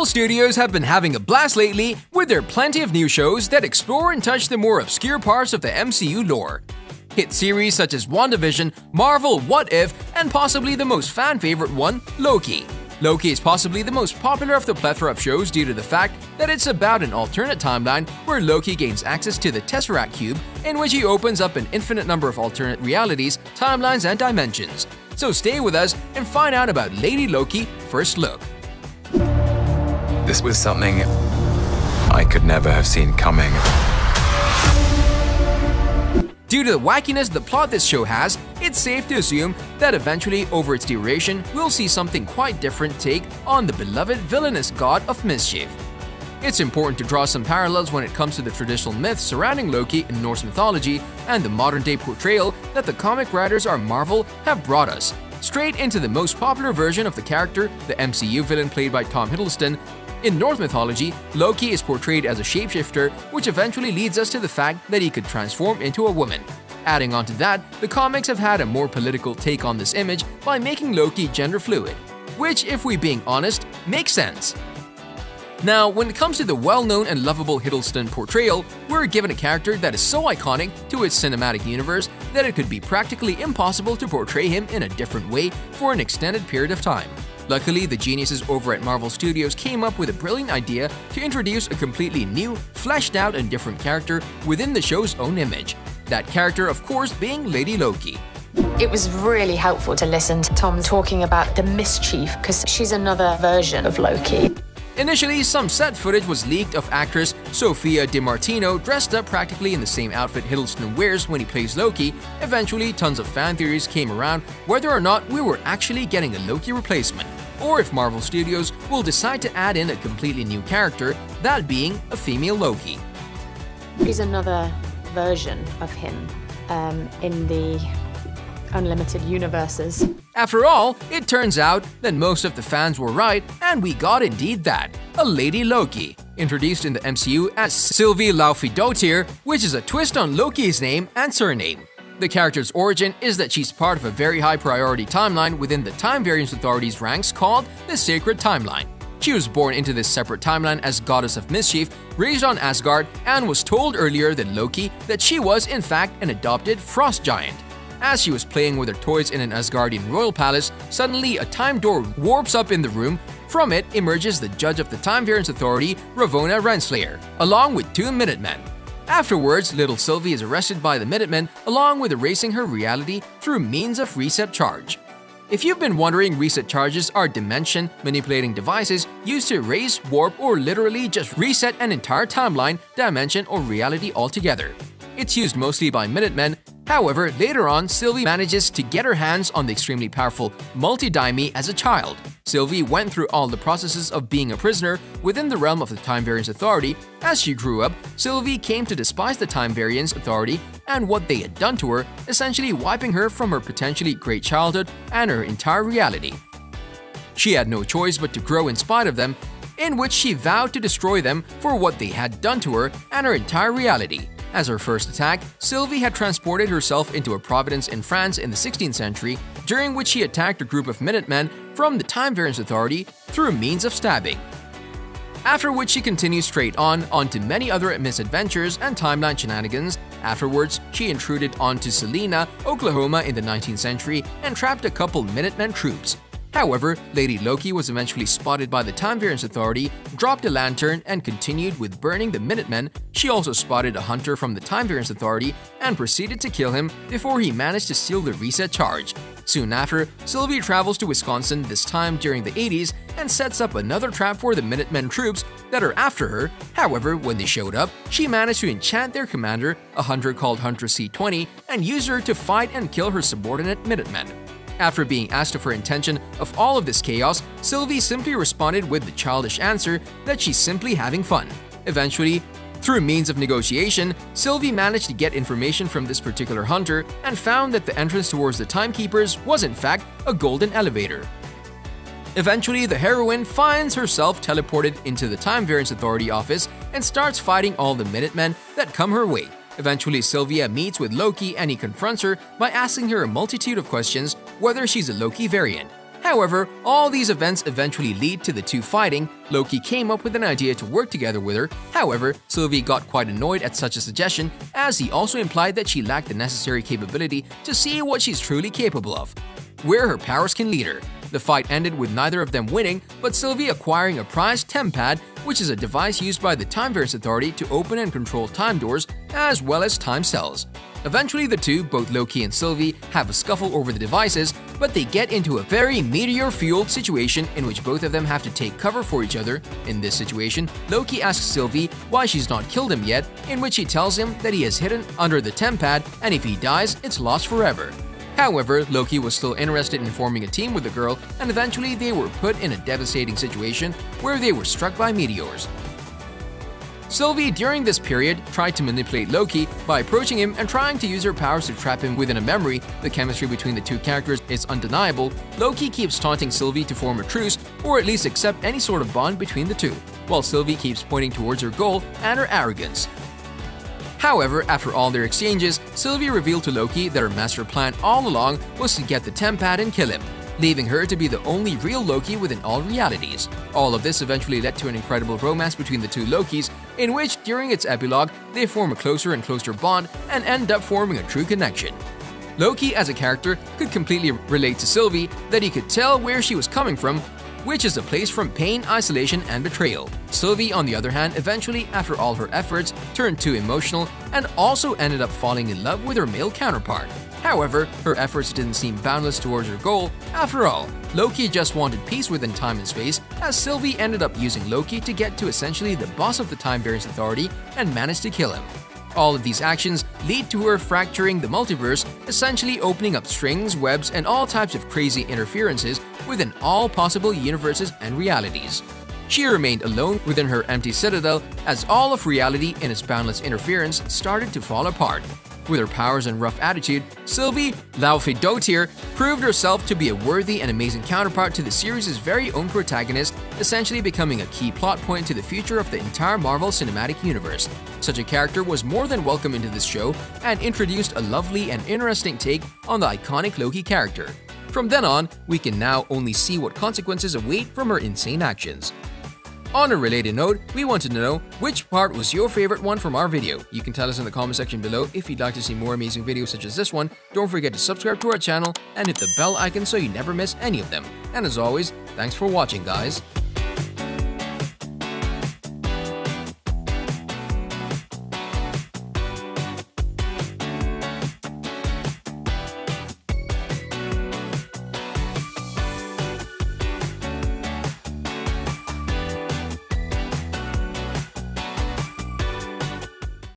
Marvel Studios have been having a blast lately with their plenty of new shows that explore and touch the more obscure parts of the MCU lore. Hit series such as WandaVision, Marvel What If, and possibly the most fan favorite one, Loki. Loki is possibly the most popular of the plethora of shows due to the fact that it's about an alternate timeline where Loki gains access to the Tesseract Cube, in which he opens up an infinite number of alternate realities, timelines, and dimensions. So stay with us and find out about Lady Loki First Look. This was something I could never have seen coming. Due to the wackiness the plot this show has, it's safe to assume that eventually, over its duration, we'll see something quite different take on the beloved villainous god of mischief. It's important to draw some parallels when it comes to the traditional myths surrounding Loki in Norse mythology and the modern-day portrayal that the comic writers are Marvel have brought us, straight into the most popular version of the character, the MCU villain played by Tom Hiddleston, in Norse mythology, Loki is portrayed as a shapeshifter, which eventually leads us to the fact that he could transform into a woman. Adding on to that, the comics have had a more political take on this image by making Loki gender fluid, which, if we being honest, makes sense. Now, when it comes to the well-known and lovable Hiddleston portrayal, we're given a character that is so iconic to its cinematic universe that it could be practically impossible to portray him in a different way for an extended period of time. Luckily, the geniuses over at Marvel Studios came up with a brilliant idea to introduce a completely new, fleshed out and different character within the show's own image. That character, of course, being Lady Loki. It was really helpful to listen to Tom talking about the mischief because she's another version of Loki. Initially, some set footage was leaked of actress Sophia Di Martino dressed up practically in the same outfit Hiddleston wears when he plays Loki. Eventually, tons of fan theories came around whether or not we were actually getting a Loki replacement, or if Marvel Studios will decide to add in a completely new character, that being a female Loki. He's another version of him um, in the unlimited universes. After all, it turns out that most of the fans were right, and we got indeed that a Lady Loki, introduced in the MCU as Sylvie Laufeydottir, which is a twist on Loki's name and surname. The character's origin is that she's part of a very high priority timeline within the Time Variance Authority's ranks called the Sacred Timeline. She was born into this separate timeline as Goddess of Mischief, raised on Asgard, and was told earlier than Loki that she was in fact an adopted frost giant. As she was playing with her toys in an Asgardian royal palace, suddenly a time door warps up in the room. From it emerges the judge of the Time Variance Authority, Ravonna Renslayer, along with two Minutemen. Afterwards, little Sylvie is arrested by the Minutemen along with erasing her reality through means of reset charge. If you've been wondering, reset charges are dimension manipulating devices used to erase, warp, or literally just reset an entire timeline, dimension, or reality altogether. It's used mostly by Minutemen However, later on, Sylvie manages to get her hands on the extremely powerful Multi-Daimi as a child. Sylvie went through all the processes of being a prisoner within the realm of the Time Variance Authority. As she grew up, Sylvie came to despise the Time Variance Authority and what they had done to her, essentially wiping her from her potentially great childhood and her entire reality. She had no choice but to grow in spite of them, in which she vowed to destroy them for what they had done to her and her entire reality. As her first attack, Sylvie had transported herself into a province in France in the 16th century, during which she attacked a group of Minutemen from the Time Variance Authority through means of stabbing. After which she continues straight on onto many other misadventures and timeline shenanigans. Afterwards, she intruded onto Salina, Oklahoma in the 19th century and trapped a couple Minutemen troops, However, Lady Loki was eventually spotted by the Time Variance Authority, dropped a lantern, and continued with burning the Minutemen. She also spotted a hunter from the Time Variance Authority and proceeded to kill him before he managed to steal the reset charge. Soon after, Sylvie travels to Wisconsin, this time during the 80s, and sets up another trap for the Minutemen troops that are after her. However, when they showed up, she managed to enchant their commander, a hunter called Hunter C-20, and use her to fight and kill her subordinate Minutemen. After being asked of her intention of all of this chaos, Sylvie simply responded with the childish answer that she's simply having fun. Eventually, through means of negotiation, Sylvie managed to get information from this particular hunter and found that the entrance towards the Timekeepers was in fact a golden elevator. Eventually, the heroine finds herself teleported into the Time Variance Authority office and starts fighting all the Minutemen that come her way. Eventually, Sylvia meets with Loki and he confronts her by asking her a multitude of questions whether she's a Loki variant. However, all these events eventually lead to the two fighting. Loki came up with an idea to work together with her. However, Sylvie got quite annoyed at such a suggestion, as he also implied that she lacked the necessary capability to see what she's truly capable of, where her powers can lead her. The fight ended with neither of them winning, but Sylvie acquiring a prized TemPad, which is a device used by the Time Variance Authority to open and control time doors, as well as time cells. Eventually, the two, both Loki and Sylvie, have a scuffle over the devices, but they get into a very meteor-fueled situation in which both of them have to take cover for each other. In this situation, Loki asks Sylvie why she's not killed him yet, in which he tells him that he is hidden under the TemPad and if he dies, it's lost forever. However, Loki was still interested in forming a team with the girl, and eventually they were put in a devastating situation where they were struck by meteors. Sylvie, during this period, tried to manipulate Loki by approaching him and trying to use her powers to trap him within a memory. The chemistry between the two characters is undeniable. Loki keeps taunting Sylvie to form a truce, or at least accept any sort of bond between the two, while Sylvie keeps pointing towards her goal and her arrogance. However, after all their exchanges, Sylvie revealed to Loki that her master plan all along was to get the TemPad and kill him leaving her to be the only real Loki within all realities. All of this eventually led to an incredible romance between the two Lokis, in which, during its epilogue, they form a closer and closer bond and end up forming a true connection. Loki, as a character, could completely relate to Sylvie, that he could tell where she was coming from, which is a place from pain, isolation, and betrayal. Sylvie, on the other hand, eventually, after all her efforts, turned too emotional and also ended up falling in love with her male counterpart. However, her efforts didn't seem boundless towards her goal. After all, Loki just wanted peace within time and space, as Sylvie ended up using Loki to get to essentially the boss of the Time Variance Authority and managed to kill him. All of these actions lead to her fracturing the multiverse, essentially opening up strings, webs, and all types of crazy interferences within all possible universes and realities. She remained alone within her empty citadel as all of reality and its boundless interference started to fall apart. With her powers and rough attitude, Sylvie Laufey-Dottir proved herself to be a worthy and amazing counterpart to the series' very own protagonist, essentially becoming a key plot point to the future of the entire Marvel Cinematic Universe. Such a character was more than welcome into this show and introduced a lovely and interesting take on the iconic Loki character. From then on, we can now only see what consequences await from her insane actions. On a related note, we wanted to know which part was your favorite one from our video. You can tell us in the comment section below if you'd like to see more amazing videos such as this one. Don't forget to subscribe to our channel and hit the bell icon so you never miss any of them. And as always, thanks for watching guys.